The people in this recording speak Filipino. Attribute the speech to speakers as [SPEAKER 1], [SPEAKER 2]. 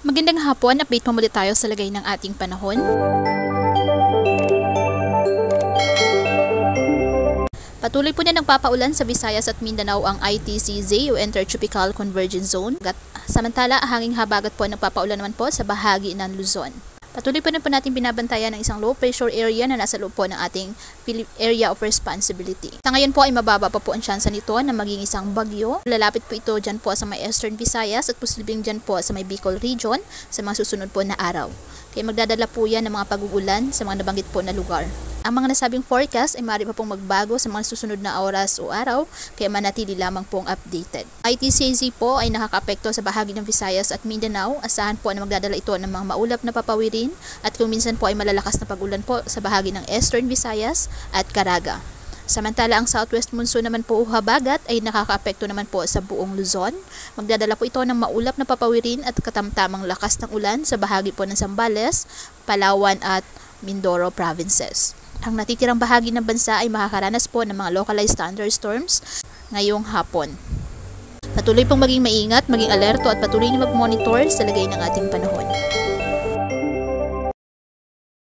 [SPEAKER 1] Magandang hapon, update mo muli tayo sa lagay ng ating panahon. Patuloy po na nagpapaulan sa Visayas at Mindanao ang ITCZ o Intertropical Convergence Zone. Samantala, ang hanging habagat po ay nagpapaulan naman po sa bahagi ng Luzon. Patuloy pa na po natin binabantayan ng isang low pressure area na nasa loob po ng ating area of responsibility. Sa ngayon po ay mababa pa po ang tsansa nito na maging isang bagyo. Lalapit po ito dyan po sa may Eastern Visayas at posibleng dyan po sa may Bicol region sa mga susunod po na araw. Kaya magdadala po yan ng mga pag-uulan sa mga nabanggit po na lugar. Ang mga nasabing forecast ay maaari pa pong magbago sa mga susunod na oras o araw, kaya manatili lamang pong updated. ITCZ po ay nakakapekto sa bahagi ng Visayas at Mindanao. Asahan po na magdadala ito ng mga maulap na papawirin at kung minsan po ay malalakas na pagulan po sa bahagi ng Eastern Visayas at Caraga. Samantala ang southwest monsoon naman po o habagat ay nakakaapekto naman po sa buong Luzon. Magdadala po ito ng maulap na papawirin at katamtamang lakas ng ulan sa bahagi po ng Zambales, Palawan at Mindoro provinces. Ang natitirang bahagi ng bansa ay makakaranas po ng mga localized thunderstorms ngayong hapon. Patuloy pong maging maingat, maging alerto at patuloy na mag-monitor sa lagay ng ating panahon.